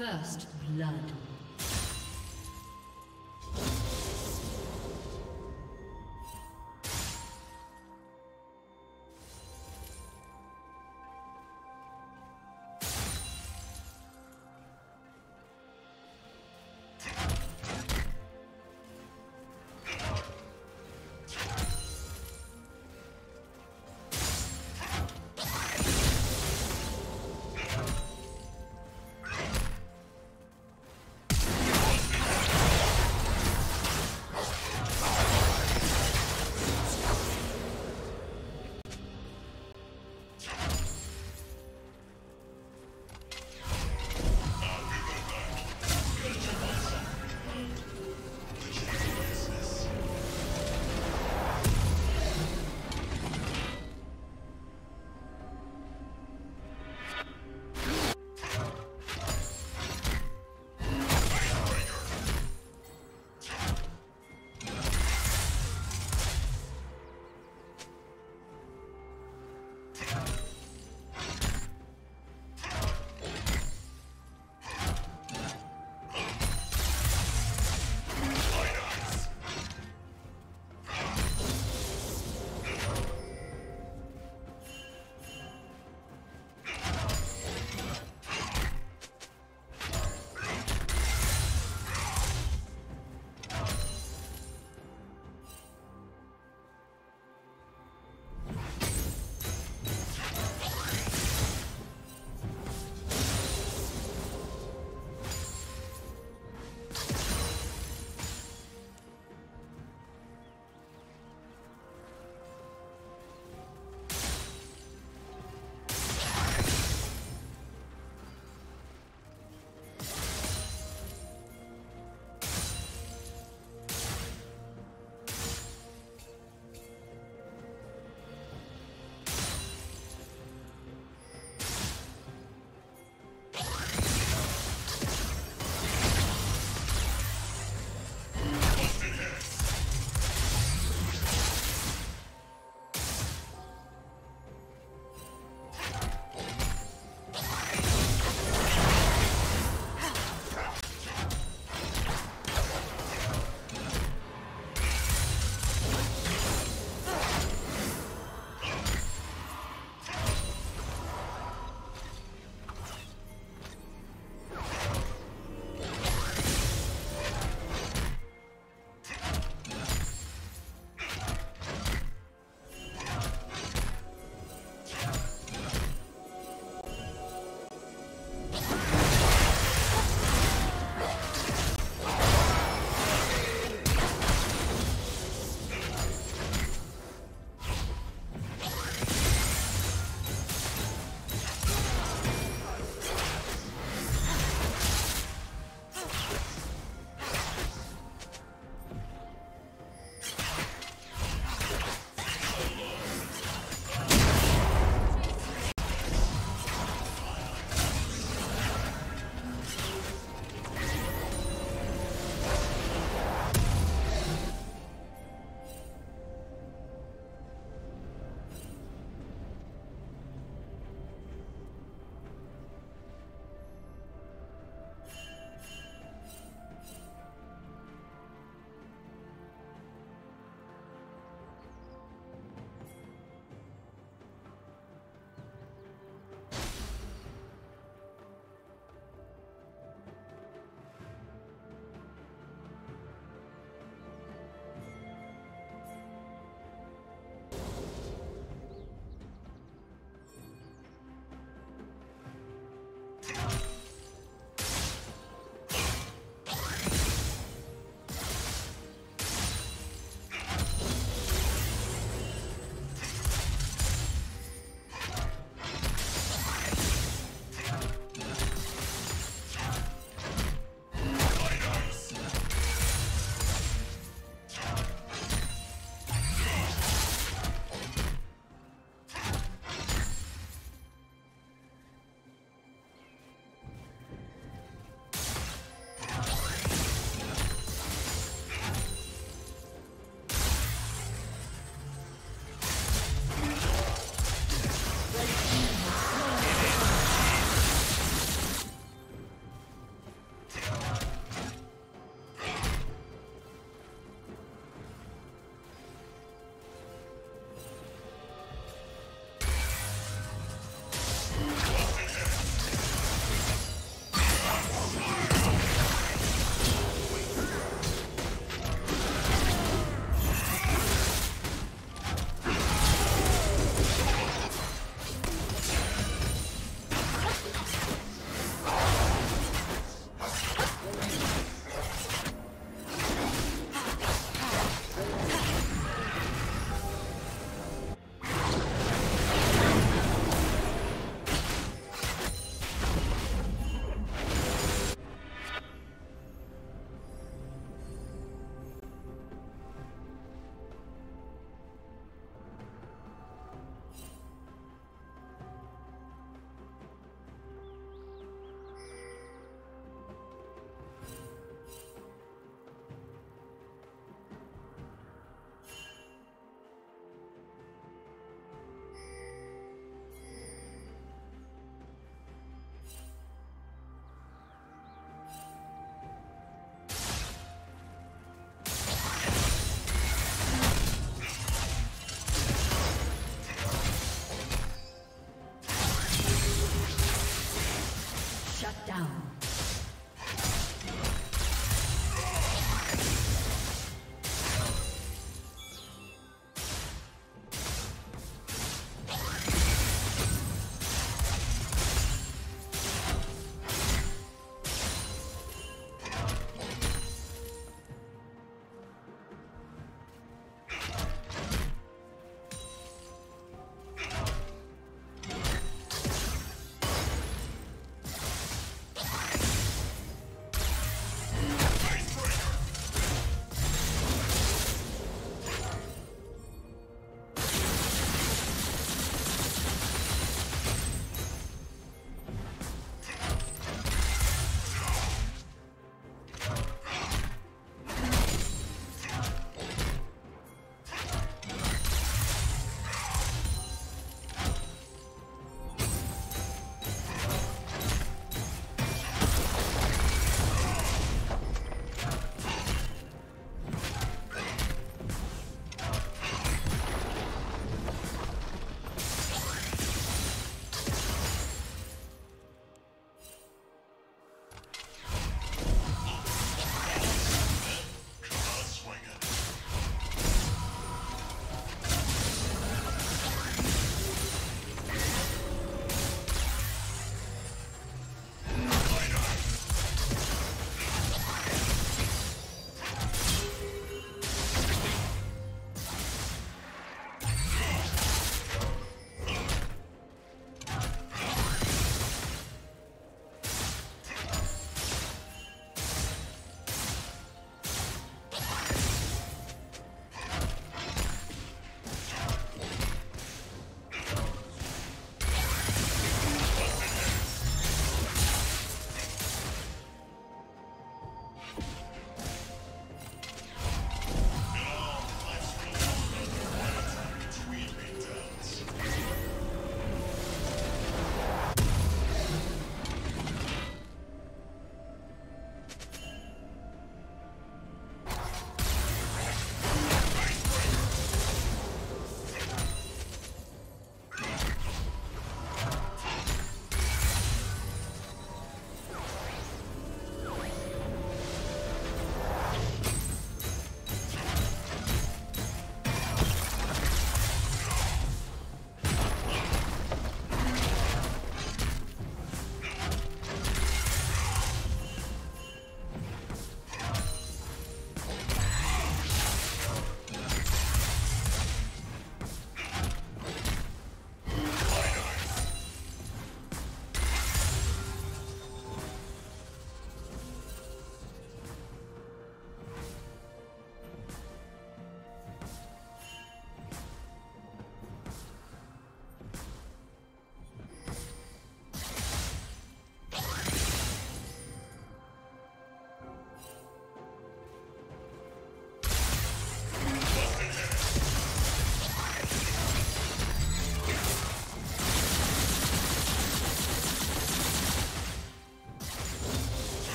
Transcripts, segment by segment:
First blood.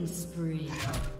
killing spree.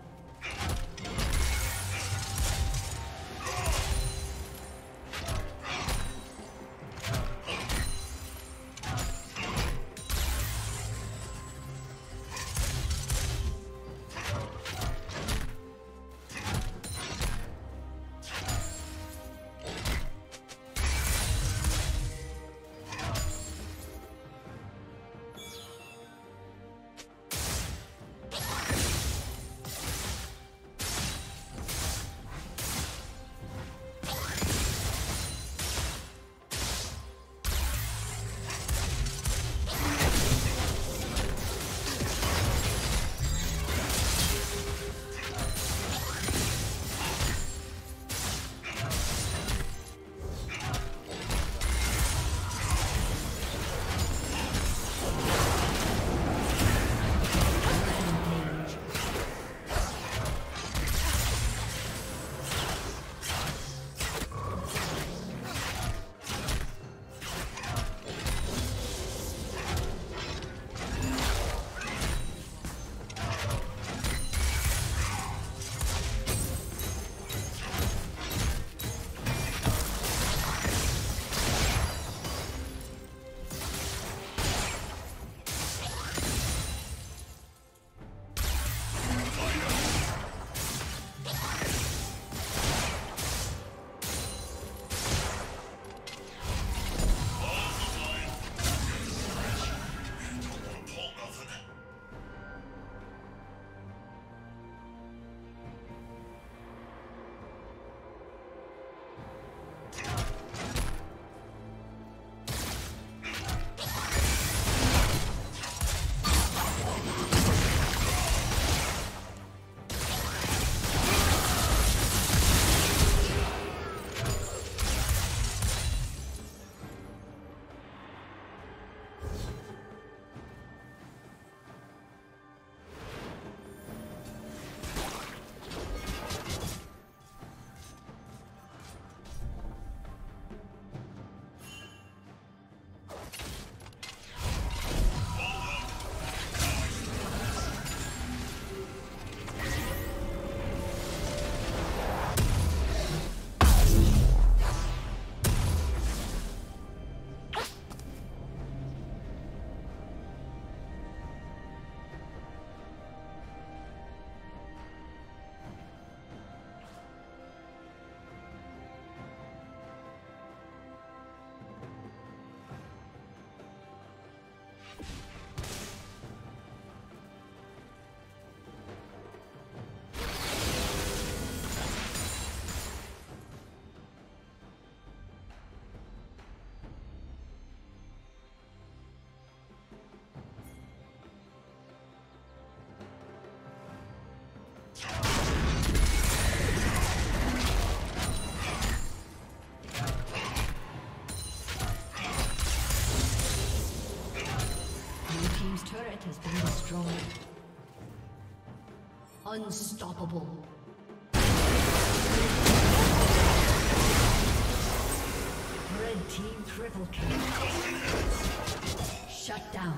Unstoppable. Red team triple kill. Shut down.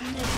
Let's